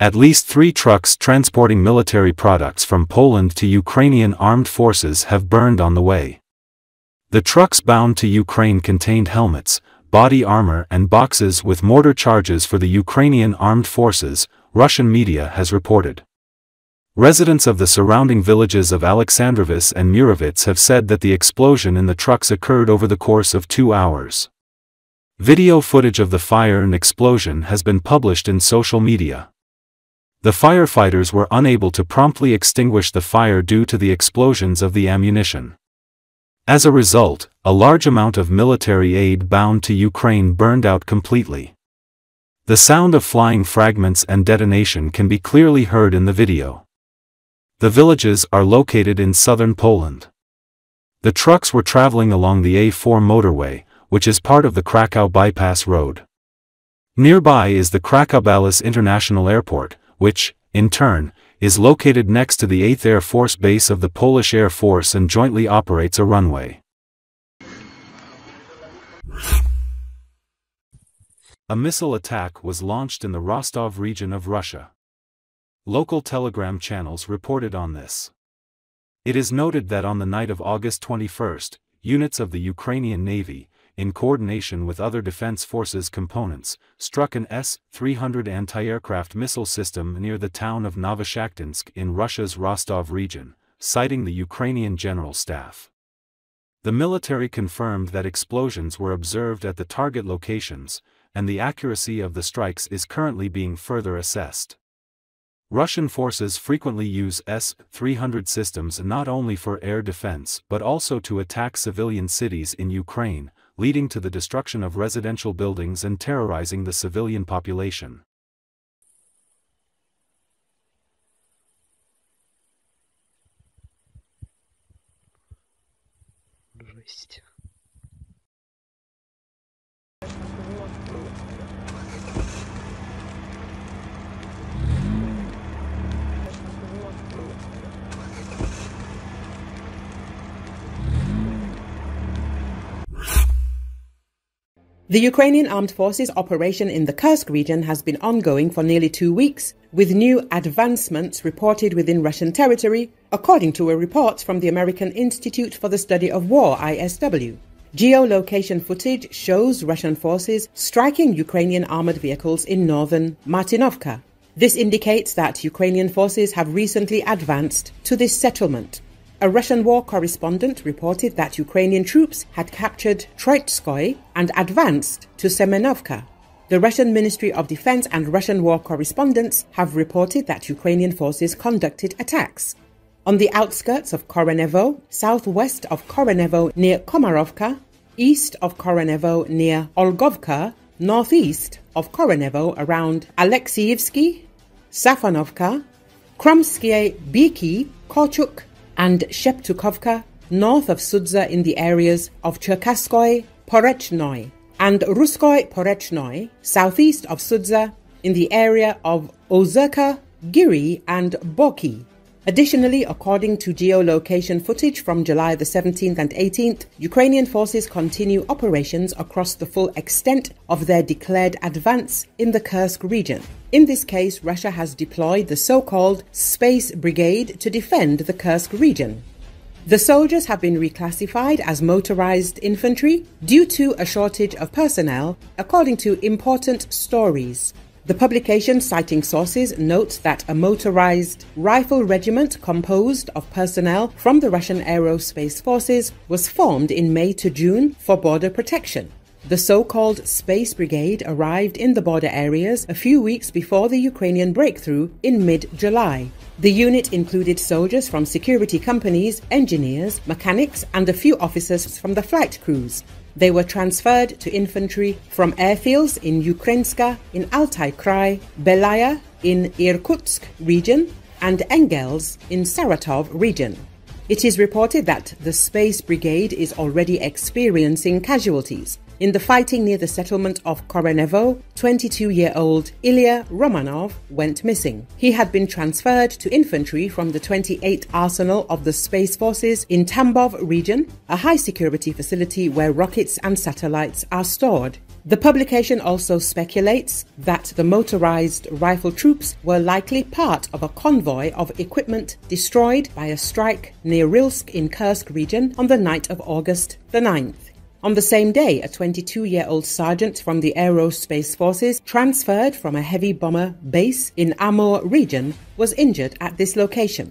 At least three trucks transporting military products from Poland to Ukrainian armed forces have burned on the way. The trucks bound to Ukraine contained helmets, body armor and boxes with mortar charges for the Ukrainian armed forces, Russian media has reported. Residents of the surrounding villages of Alexandrovets and Murovets have said that the explosion in the trucks occurred over the course of two hours. Video footage of the fire and explosion has been published in social media. The firefighters were unable to promptly extinguish the fire due to the explosions of the ammunition. As a result, a large amount of military aid bound to Ukraine burned out completely. The sound of flying fragments and detonation can be clearly heard in the video. The villages are located in southern Poland. The trucks were traveling along the A4 motorway, which is part of the Krakow Bypass Road. Nearby is the Krakow-Balice International Airport, which, in turn, is located next to the 8th Air Force Base of the Polish Air Force and jointly operates a runway. A missile attack was launched in the Rostov region of Russia. Local telegram channels reported on this. It is noted that on the night of August 21, units of the Ukrainian Navy, in coordination with other defense forces components, struck an S-300 anti-aircraft missile system near the town of Novoshakhtinsk in Russia's Rostov region, citing the Ukrainian General Staff. The military confirmed that explosions were observed at the target locations, and the accuracy of the strikes is currently being further assessed. Russian forces frequently use S-300 systems not only for air defense but also to attack civilian cities in Ukraine, leading to the destruction of residential buildings and terrorizing the civilian population. Жесть. The Ukrainian Armed Forces operation in the Kursk region has been ongoing for nearly two weeks, with new advancements reported within Russian territory, according to a report from the American Institute for the Study of War, ISW. Geolocation footage shows Russian forces striking Ukrainian armored vehicles in northern Martinovka. This indicates that Ukrainian forces have recently advanced to this settlement. A Russian war correspondent reported that Ukrainian troops had captured Troitskoy and advanced to Semenovka. The Russian Ministry of Defense and Russian war correspondents have reported that Ukrainian forces conducted attacks. On the outskirts of Koronevo, southwest of Koronevo near Komarovka, east of Koronevo near Olgovka, northeast of Koronevo around Alexeyevsky, Safanovka, Kromskie Biki, Korchuk, and Sheptukovka, north of Sudza in the areas of Cherkaskoy, Porechnoy, and Ruskoy Porechnoy, southeast of Sudza in the area of Ozerka, Giri, and Boki. Additionally, according to geolocation footage from July the 17th and 18th, Ukrainian forces continue operations across the full extent of their declared advance in the Kursk region. In this case, Russia has deployed the so called Space Brigade to defend the Kursk region. The soldiers have been reclassified as motorized infantry due to a shortage of personnel, according to important stories. The publication, citing sources, notes that a motorized rifle regiment composed of personnel from the Russian Aerospace Forces was formed in May to June for border protection. The so called Space Brigade arrived in the border areas a few weeks before the Ukrainian breakthrough in mid July. The unit included soldiers from security companies, engineers, mechanics, and a few officers from the flight crews. They were transferred to infantry from airfields in Ukrainska in Altai Krai, Belaya in Irkutsk region, and Engels in Saratov region. It is reported that the Space Brigade is already experiencing casualties. In the fighting near the settlement of Koronevo, 22 year old Ilya Romanov went missing. He had been transferred to infantry from the 28th Arsenal of the Space Forces in Tambov region, a high security facility where rockets and satellites are stored. The publication also speculates that the motorized rifle troops were likely part of a convoy of equipment destroyed by a strike near Rilsk in Kursk region on the night of August the 9th. On the same day, a 22 year old sergeant from the Aerospace Forces, transferred from a heavy bomber base in Amur region, was injured at this location.